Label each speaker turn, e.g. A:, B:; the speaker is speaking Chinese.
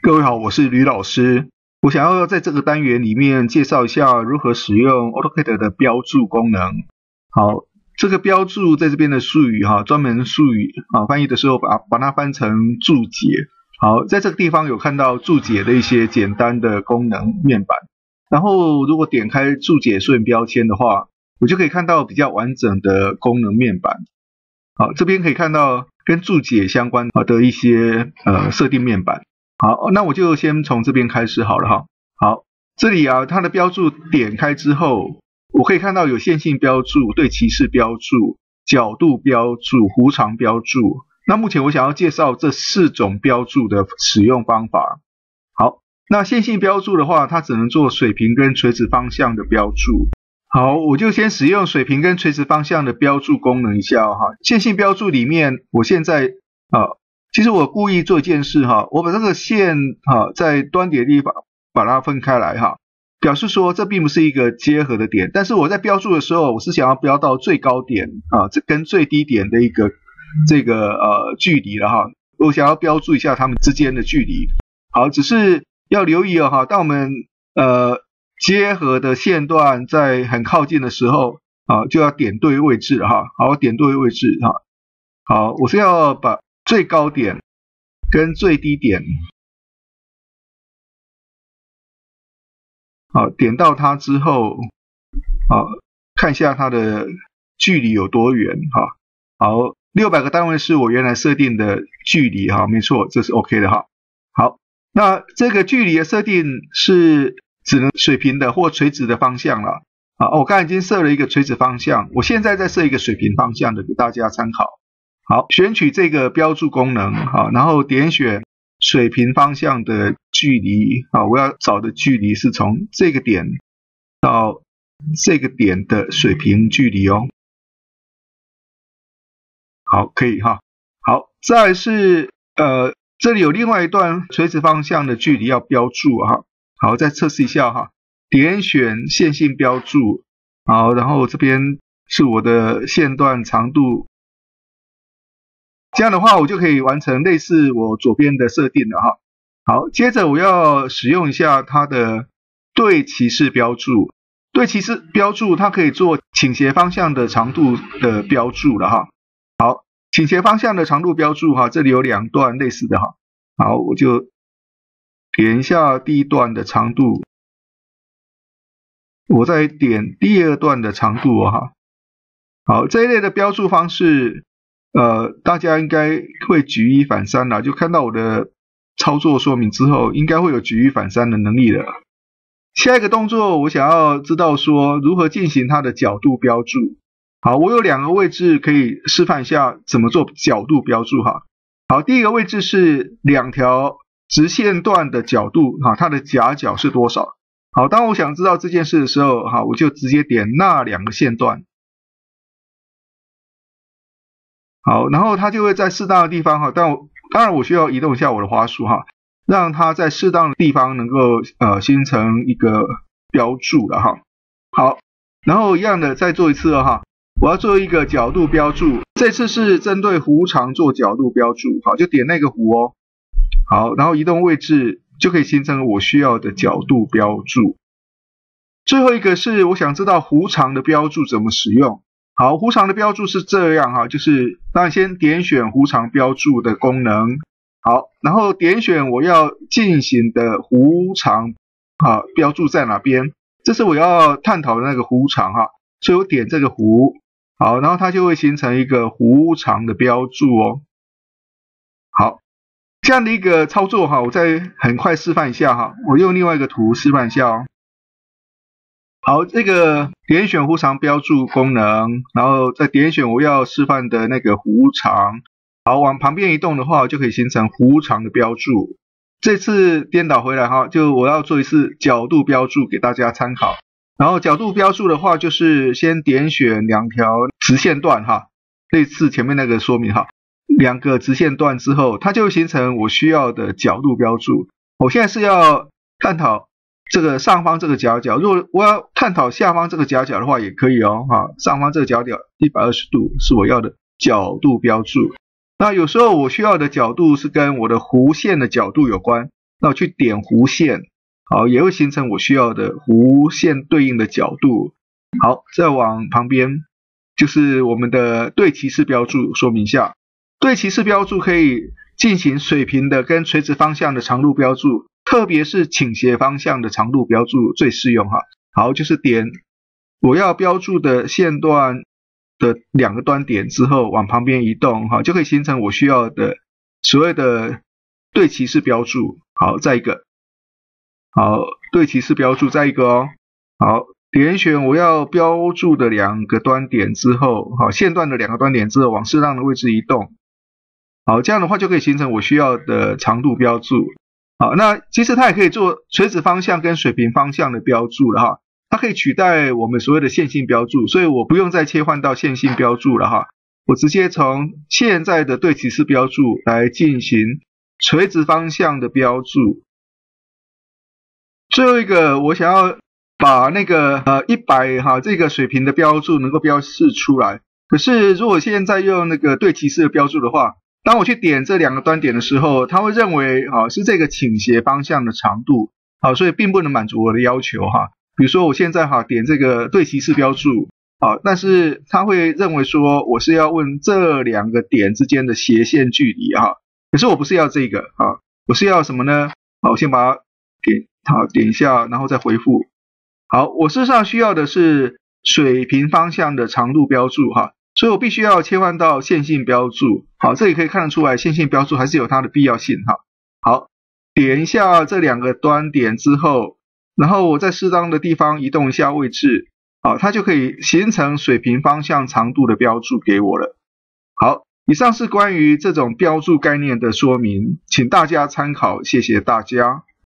A: 各位好，我是吕老师。我想要在这个单元里面介绍一下如何使用 AutoCAD 的标注功能。好，这个标注在这边的术语哈，专门术语啊，翻译的时候把把它翻成注解。好，在这个地方有看到注解的一些简单的功能面板。然后如果点开注解顺标签的话，我就可以看到比较完整的功能面板。好，这边可以看到跟注解相关的一些呃设定面板。好，那我就先从这边开始好了哈。好，这里啊，它的标注点开之后，我可以看到有线性标注、对齐式标注、角度标注、弧长标注。那目前我想要介绍这四种标注的使用方法。好，那线性标注的话，它只能做水平跟垂直方向的标注。好，我就先使用水平跟垂直方向的标注功能一下哈。线性标注里面，我现在啊。其实我故意做一件事哈，我把这个线哈在端点地方把它分开来哈，表示说这并不是一个结合的点，但是我在标注的时候，我是想要标到最高点啊，这跟最低点的一个这个呃距离了哈，我想要标注一下它们之间的距离。好，只是要留意哦哈，当我们呃结合的线段在很靠近的时候啊，就要点对位置哈，好，点对位置哈，好，我是要把。最高点跟最低点，好，点到它之后，好，看一下它的距离有多远，哈，好，六百个单位是我原来设定的距离，哈，没错，这是 OK 的，哈，好，那这个距离的设定是只能水平的或垂直的方向了，啊，我刚才已经设了一个垂直方向，我现在再设一个水平方向的给大家参考。好，选取这个标注功能，好，然后点选水平方向的距离，好，我要找的距离是从这个点到这个点的水平距离哦。好，可以哈。好，再是呃，这里有另外一段垂直方向的距离要标注哈。好，再测试一下哈，点选线性标注，好，然后这边是我的线段长度。这样的话，我就可以完成类似我左边的设定了哈。好，接着我要使用一下它的对齐式标注。对齐式标注，它可以做倾斜方向的长度的标注了哈。好，倾斜方向的长度标注哈，这里有两段类似的哈。好，我就点一下第一段的长度，我再点第二段的长度哈。好，这一类的标注方式。呃，大家应该会举一反三了，就看到我的操作说明之后，应该会有举一反三的能力了。下一个动作，我想要知道说如何进行它的角度标注。好，我有两个位置可以示范一下怎么做角度标注哈。好，第一个位置是两条直线段的角度哈，它的夹角是多少？好，当我想知道这件事的时候，哈，我就直接点那两个线段。好，然后它就会在适当的地方哈，但我当然我需要移动一下我的花束哈，让它在适当的地方能够呃形成一个标注了哈。好，然后一样的再做一次哈，我要做一个角度标注，这次是针对弧长做角度标注，好，就点那个弧哦。好，然后移动位置就可以形成我需要的角度标注。最后一个是我想知道弧长的标注怎么使用。好，弧长的标注是这样哈，就是那先点选弧长标注的功能，好，然后点选我要进行的弧长啊标注在哪边，这是我要探讨的那个弧长哈，所以我点这个弧，好，然后它就会形成一个弧长的标注哦。好，这样的一个操作哈，我再很快示范一下哈，我用另外一个图示范一下哦。好，这个点选弧长标注功能，然后再点选我要示范的那个弧长，好，往旁边移动的话，就可以形成弧长的标注。这次颠倒回来哈，就我要做一次角度标注给大家参考。然后角度标注的话，就是先点选两条直线段哈，类似前面那个说明哈，两个直线段之后，它就形成我需要的角度标注。我现在是要探讨。这个上方这个角角，如果我要探讨下方这个角角的话，也可以哦，哈，上方这个角角一百二十度是我要的角度标注。那有时候我需要的角度是跟我的弧线的角度有关，那我去点弧线，好，也会形成我需要的弧线对应的角度。好，再往旁边就是我们的对齐式标注，说明一下，对齐式标注可以进行水平的跟垂直方向的长度标注，特别是倾斜方向的长度标注最适用哈。好，就是点我要标注的线段的两个端点之后，往旁边移动哈，就可以形成我需要的所谓的对齐式标注。好，再一个，好，对齐式标注，再一个哦，好。点选我要标注的两个端点之后，好，线段的两个端点之后，往适当的位置移动，好，这样的话就可以形成我需要的长度标注。好，那其实它也可以做垂直方向跟水平方向的标注了哈，它可以取代我们所谓的线性标注，所以我不用再切换到线性标注了哈，我直接从现在的对齐式标注来进行垂直方向的标注。最后一个我想要。把那个呃一百哈这个水平的标注能够标示出来。可是如果现在用那个对齐式的标注的话，当我去点这两个端点的时候，他会认为啊是这个倾斜方向的长度，好，所以并不能满足我的要求哈。比如说我现在哈点这个对齐式标注，好，但是他会认为说我是要问这两个点之间的斜线距离哈。可是我不是要这个啊，我是要什么呢？好，我先把它点好点一下，然后再回复。好，我事实上需要的是水平方向的长度标注哈，所以我必须要切换到线性标注。好，这里可以看得出来，线性标注还是有它的必要性哈。好，点一下这两个端点之后，然后我在适当的地方移动一下位置，好，它就可以形成水平方向长度的标注给我了。好，以上是关于这种标注概念的说明，请大家参考，谢谢大家。